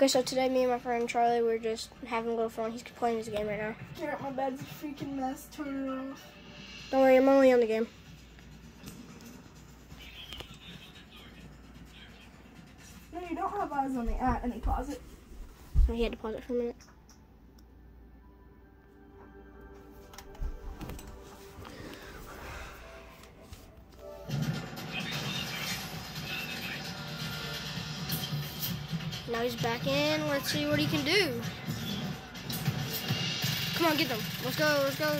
Okay, so today me and my friend Charlie we're just having a little fun. He's playing his game right now. My bed's a freaking mess. Turn it off. Don't worry, I'm only on the game. No, you don't have eyes on the at any closet. Oh, he had to pause it for a minute. Now he's back in. Let's see what he can do. Come on, get them. Let's go, let's go.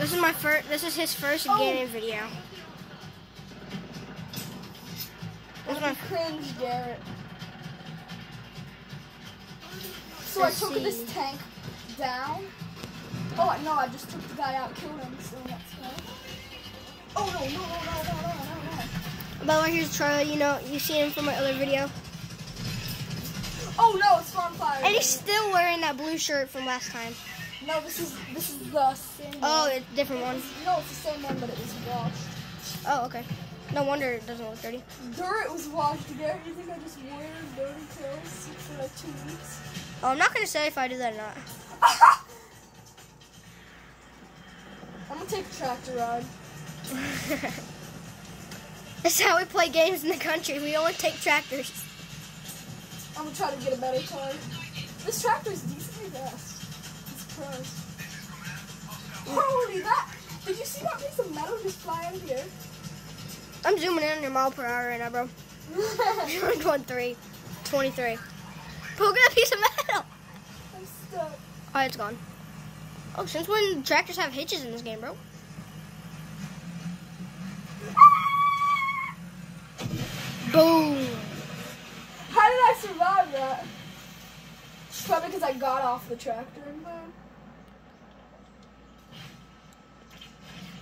This is my first. This is his first Oh. gaming video. This is my cringe, Garrett. So I Let's took see. this tank down. Oh no, I just took the guy out, killed him. So let's go. Oh no, no, no, no, no, no, no, no. By the way, here's Charlie. You know, you see him from my other video, Oh no, it's on fire. and he's still wearing that blue shirt from last time. No, this is this is the same. Oh, one. it's a different one. No, it's the same one, but it was washed. Oh, okay. No wonder it doesn't look dirty. Dirt was washed. Garrett, you think I just wear dirty clothes for like two weeks? Oh, I'm not gonna say if I do that or not. I'm gonna take a tractor ride. That's how we play games in the country. We only take tractors. I'm gonna try to get a better car. This tractor is decently fast. It's Christ. Holy that! Did you see that piece of metal just fly out of air? I'm zooming in on your mile per hour right now, bro. I'm going three, 23. But look at that piece of metal. I'm stuck. Oh, it's gone. Oh, since when tractors have hitches in this game, bro? Boom. How did I survive that? Probably because I got off the tractor in time.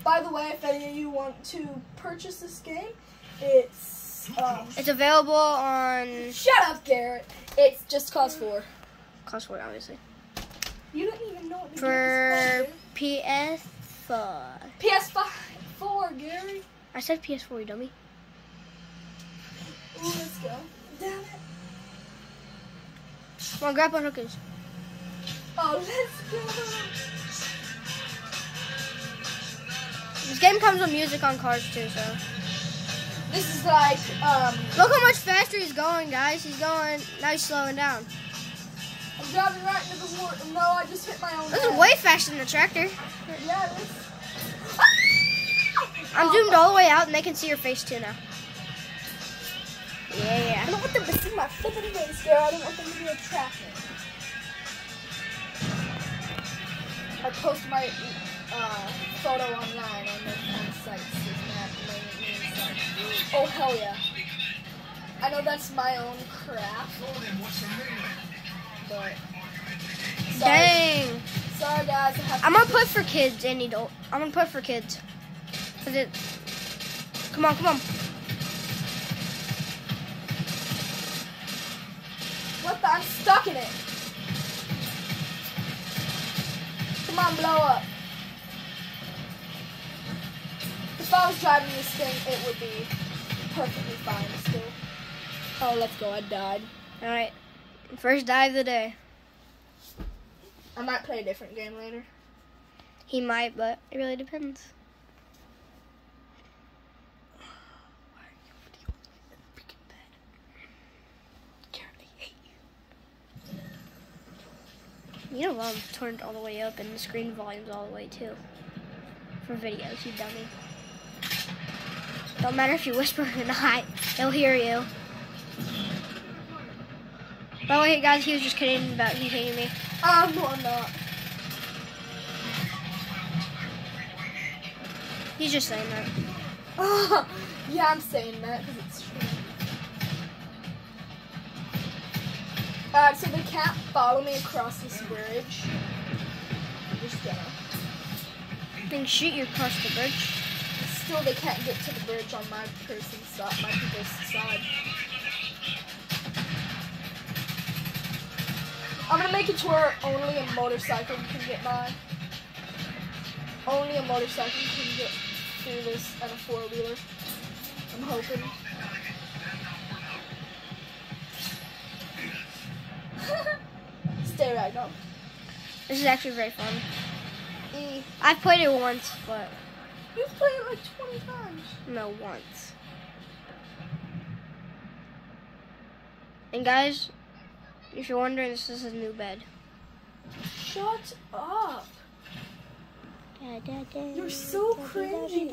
By the way, if any of you want to purchase this game, it's um, It's available on shut up, Garrett. It's Just Cause four. cost four, obviously. You don't even know what the For game is PS4. PS5 four, Gary. I said PS4, you dummy. Damn it. Come on, grab on hookers. Oh, let's go. This game comes with music on cars too, so. This is like um, Look how much faster he's going, guys. He's going, now he's slowing down. I'm driving right into the water. No, I just hit my own. This head. is way faster than the tractor. Yeah, it is. I'm zoomed all the way out and they can see your face too now. I don't want them to see my flipping face, Gary. I don't want them to be attracted. I post my uh, photo online on those kind of sites. Those map main sites. Oh hell yeah! I know that's my own crap, but sorry, Dang. sorry guys. I I'm gonna put for kids and adult. I'm gonna put for kids. Cause it. Come on, come on. I'm stuck in it. Come on, blow up. If I was driving this thing, it would be perfectly fine still. Oh, let's go. I died. All right. First dive of the day. I might play a different game later. He might, but it really depends. You know I'm turned all the way up and the screen volume's all the way too. For videos, you dummy. Don't matter if you whisper or not, they'll hear you. By the way, guys, he was just kidding about he hating me. Um, no, I'm not. He's just saying that. yeah, I'm saying that because it's true. Alright, so they can't follow me across this bridge. I'm just gonna. Then shoot you across the bridge. Still, they can't get to the bridge on my person's side, my people's side. I'm gonna make it to where only a motorcycle can get by. Only a motorcycle can get through this and a four wheeler. I'm hoping. This is actually very fun. E. I've played it once, but You've played it like 20 times. no, once. And guys, if you're wondering, this is a new bed. Shut up. You're so cringy.